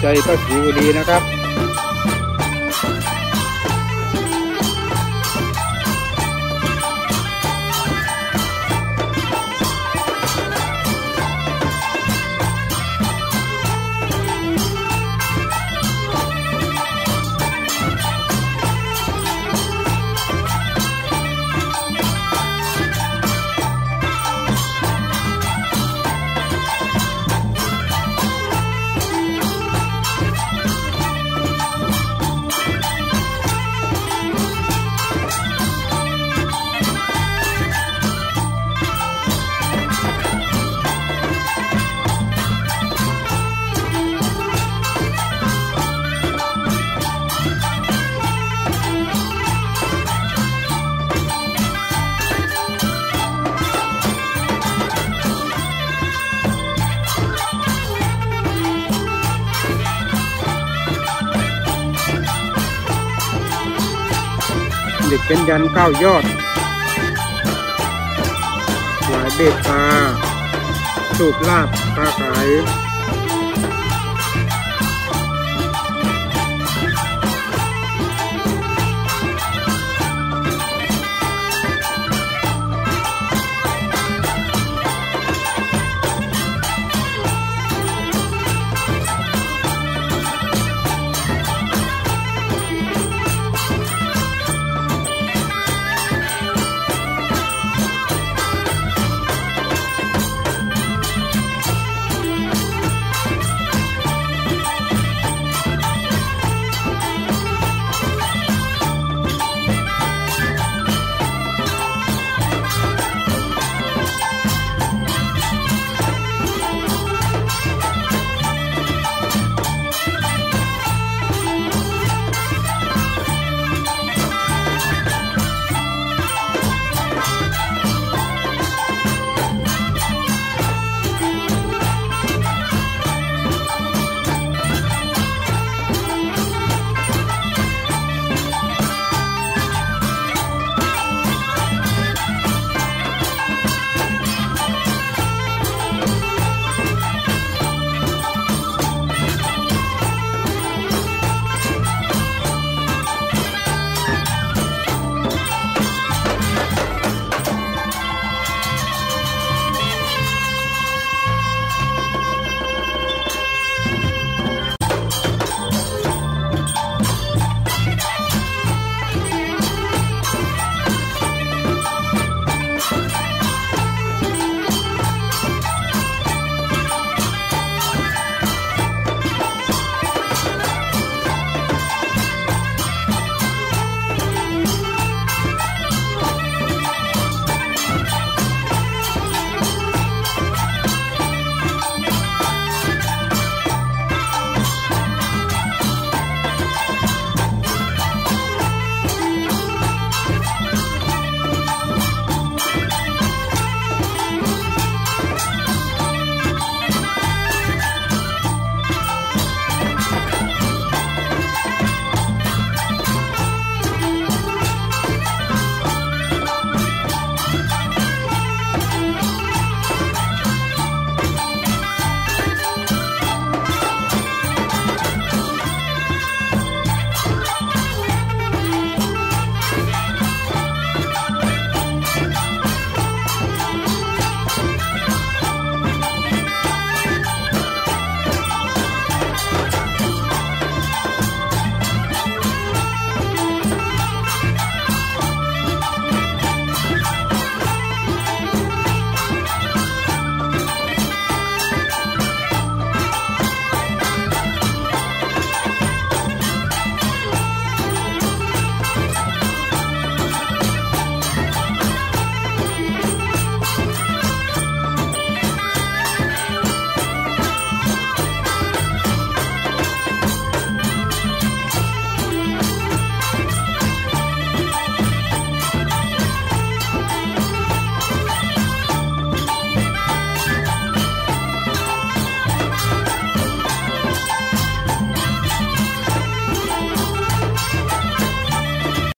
ใจก็ผิวดีนะครับ เด็กเป็นยันเก้ายอดหลายเบ็ดปลาสูบลาบปลาขาย